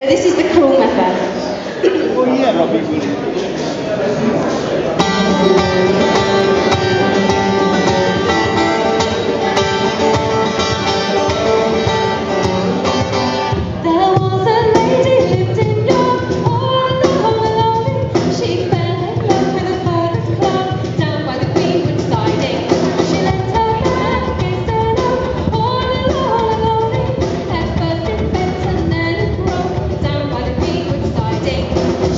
This is the crawl method. Oh yeah, Robbie Williams.